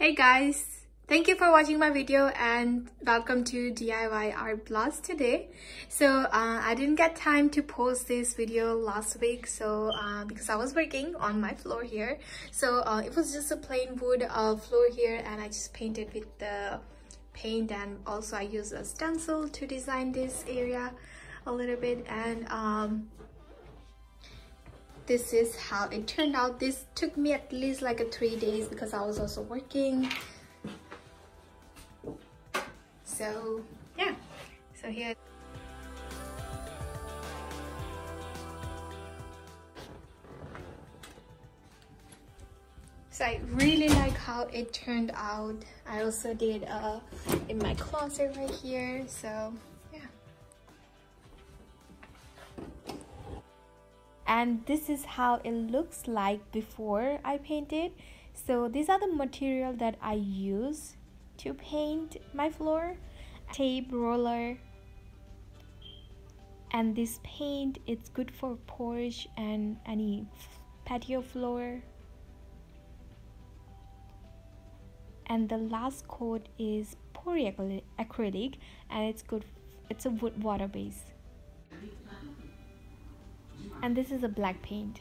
Hey guys, thank you for watching my video and welcome to DIY Art Blast today. So uh, I didn't get time to post this video last week so uh, because I was working on my floor here. So uh, it was just a plain wood uh, floor here and I just painted with the paint and also I used a stencil to design this area a little bit and um, this is how it turned out. This took me at least like a three days because i was also working. So yeah. So here. So i really like how it turned out. I also did uh in my closet right here. So and this is how it looks like before I painted. So these are the material that I use to paint my floor. Tape roller and this paint it's good for porch and any patio floor. And the last coat is polyacrylic and it's good it's a wood water base and this is a black paint.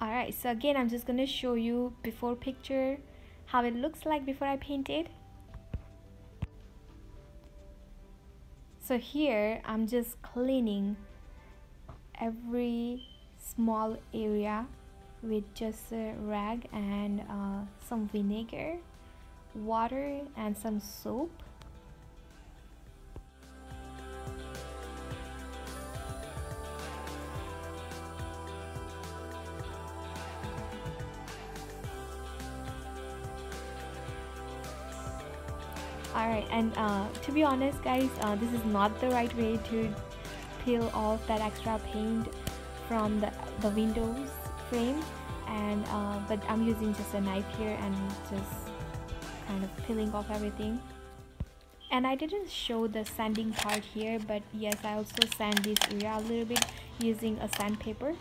Alright so again I'm just gonna show you before picture how it looks like before I paint it. So here I'm just cleaning every small area with just a rag and uh, some vinegar water and some soap alright and uh, to be honest guys uh, this is not the right way to peel off that extra paint from the, the windows frame. And uh, but I'm using just a knife here and just kind of peeling off everything. And I didn't show the sanding part here but yes I also sand this area a little bit using a sandpaper.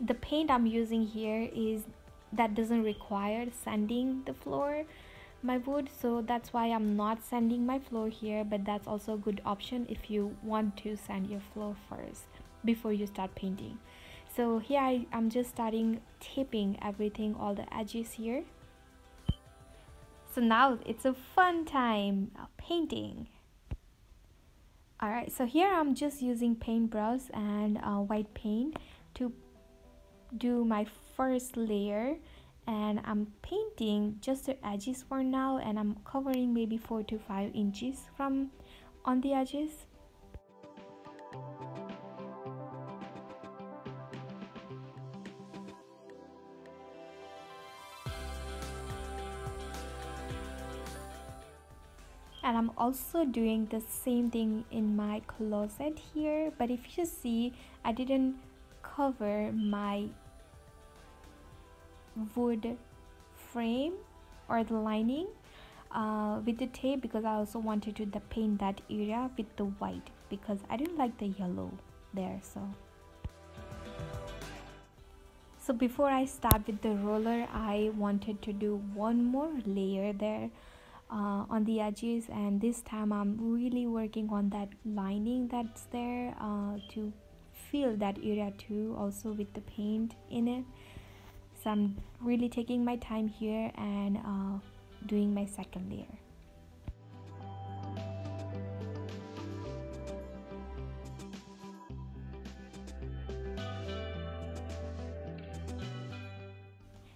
The paint I'm using here is that doesn't require sanding the floor my wood so that's why I'm not sanding my floor here but that's also a good option if you want to sand your floor first before you start painting. So here I, I'm just starting taping everything all the edges here. So now it's a fun time painting. Alright so here I'm just using paintbrush and uh, white paint to do my first layer and I'm painting just the edges for now and I'm covering maybe 4 to 5 inches from on the edges. And I'm also doing the same thing in my closet here but if you see I didn't cover my wood frame or the lining uh, with the tape because I also wanted to paint that area with the white because I didn't like the yellow there so. So before I start with the roller I wanted to do one more layer there uh, on the edges and this time I'm really working on that lining that's there uh, to fill that area too also with the paint in it so I'm really taking my time here and uh, doing my second layer.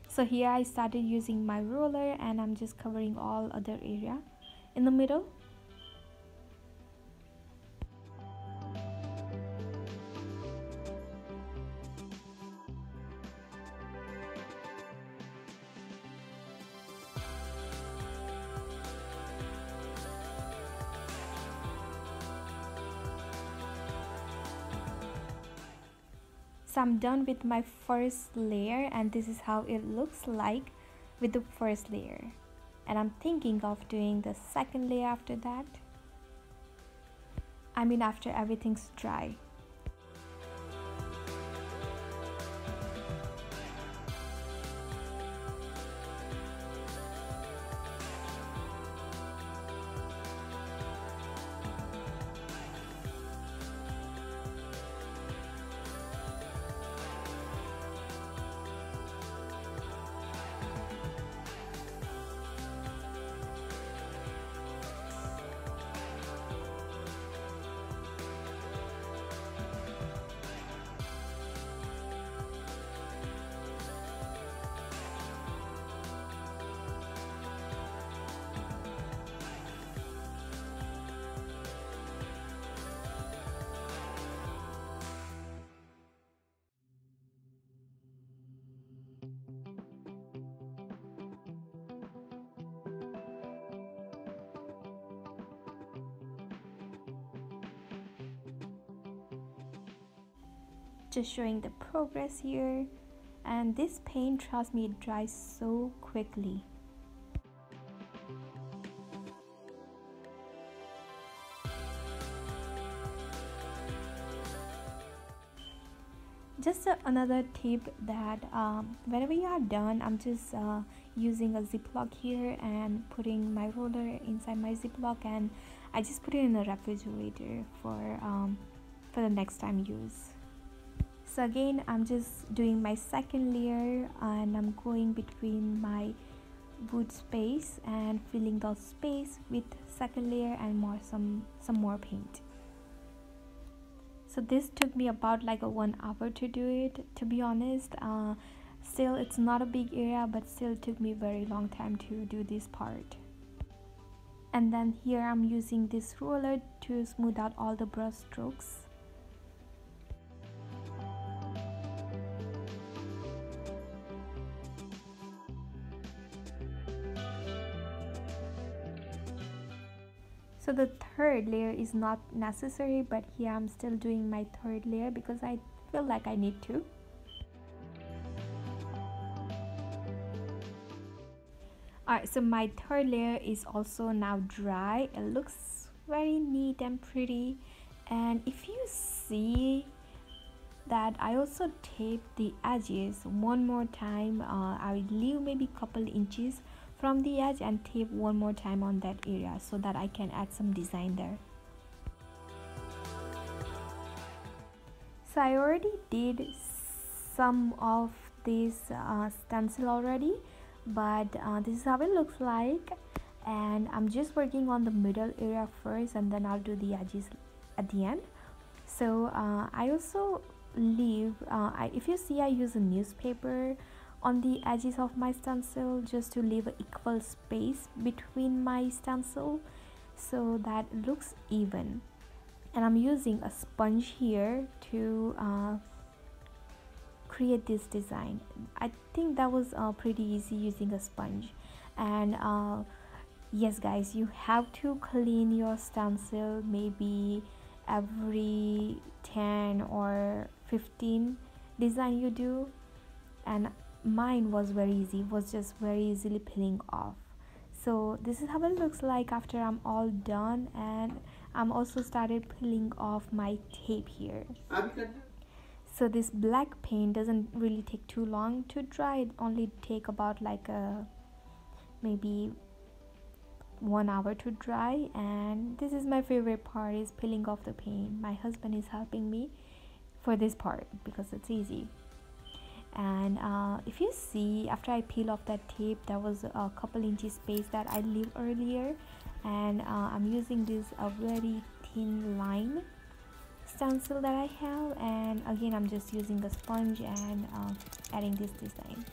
So here I started using my roller and I'm just covering all other area. In the middle so I'm done with my first layer and this is how it looks like with the first layer. And I'm thinking of doing the second layer after that. I mean after everything's dry just showing the progress here. And this paint trust me it dries so quickly. Just another tip that um, whenever you are done i'm just uh, using a ziploc here and putting my roller inside my ziploc and i just put it in the refrigerator for um, for the next time use so again i'm just doing my second layer and i'm going between my wood space and filling the space with second layer and more some some more paint. So this took me about like a one hour to do it to be honest. Uh, still it's not a big area but still took me very long time to do this part. And then here I'm using this roller to smooth out all the brush strokes so the third layer is not necessary but here I'm still doing my third layer because I feel like I need to. Alright so my third layer is also now dry. It looks very neat and pretty. And if you see that I also tape the edges one more time. Uh, I leave maybe couple inches from the edge and tape one more time on that area so that I can add some design there. So I already did some of this uh, stencil already but uh, this is how it looks like and I'm just working on the middle area first and then I'll do the edges at the end so uh, I also leave uh, I, if you see I use a newspaper on the edges of my stencil just to leave an equal space between my stencil so that looks even. And I'm using a sponge here to uh, create this design. I think that was uh, pretty easy using a sponge. And uh, yes guys you have to clean your stencil maybe every 10 or 15 design you do. And mine was very easy was just very easily peeling off. So this is how it looks like after i'm all done and i'm also started peeling off my tape here. So this black paint doesn't really take too long to dry. It only take about like a maybe one hour to dry. And this is my favorite part is peeling off the paint. My husband is helping me for this part because it's easy and uh, if you see after I peel off that tape there was a couple inches space that I leave earlier. And uh, I'm using this a very thin line stencil that I have. And again I'm just using a sponge and uh, adding this design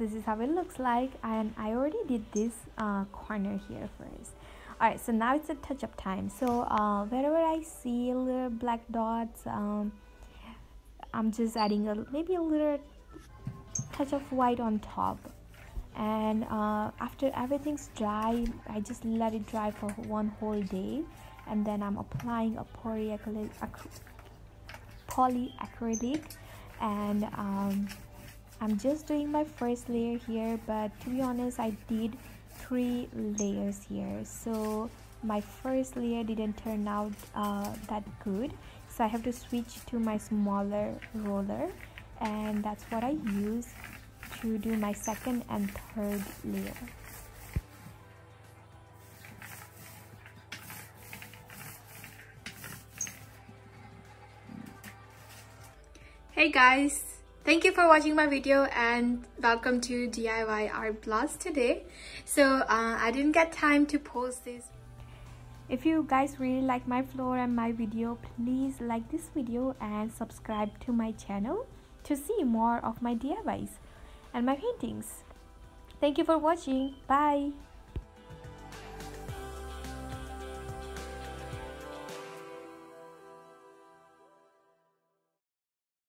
this is how it looks like and I already did this uh, corner here first. Alright so now it's a touch-up time. So uh, wherever I see little black dots um, I'm just adding a maybe a little touch of white on top. And uh, after everything's dry I just let it dry for one whole day and then I'm applying a polyacrylic polyacrylic and um, I'm just doing my first layer here but to be honest I did three layers here. So my first layer didn't turn out uh, that good. So I have to switch to my smaller roller and that's what I use to do my second and third layer. Hey guys, Thank you for watching my video and welcome to DIY Art Blast today. So uh, I didn't get time to post this. If you guys really like my floor and my video, please like this video and subscribe to my channel to see more of my DIYs and my paintings. Thank you for watching. Bye.